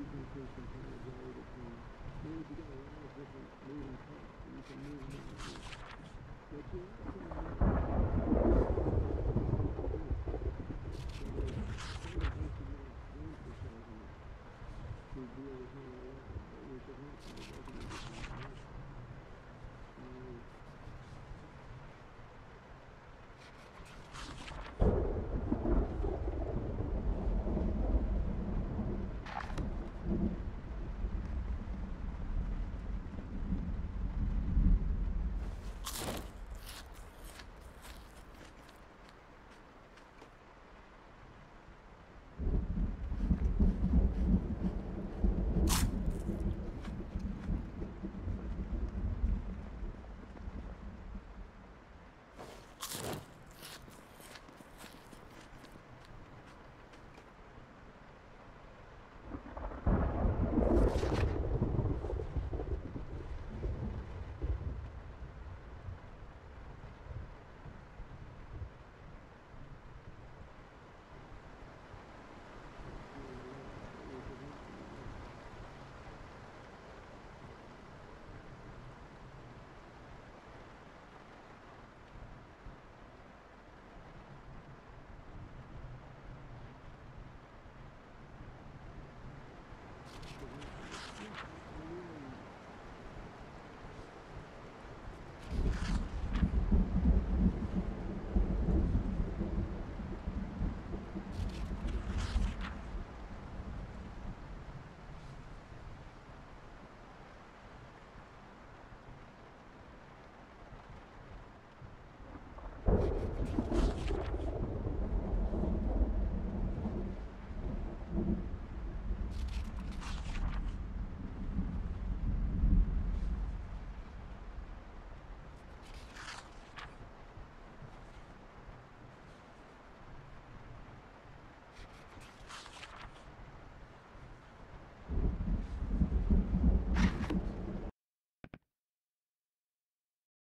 mutation can result in maybe you got a lot of different moving parts and you can move around. But you also need to